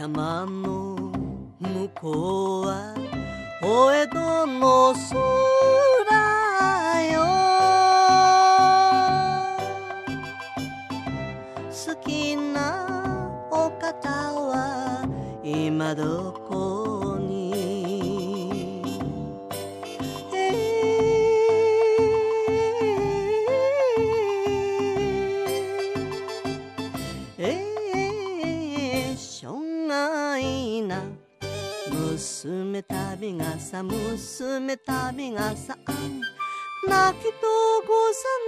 山の向こうはお江戸の空よ。好きなお方は今どこに？いな娘旅がさ娘旅がさ泣きとござ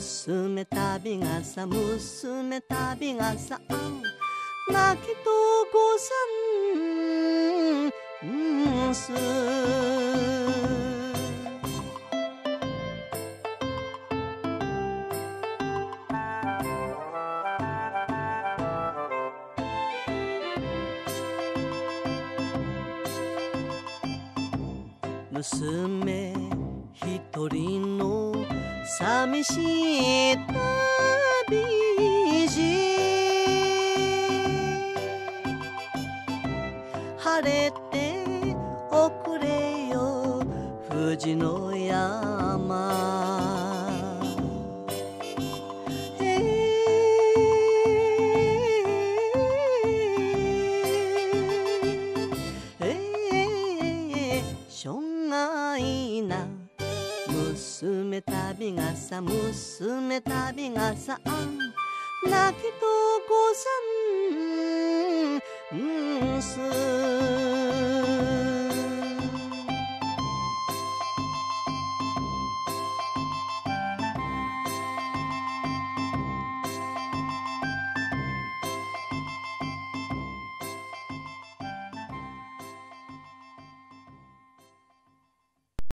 娘旅がさ娘旅がさ泣きとごさんす娘一人の寂しい旅路。晴れておくれよ富士の山。ええええしょうがいな娘びがさ娘びがさ泣きとこさんす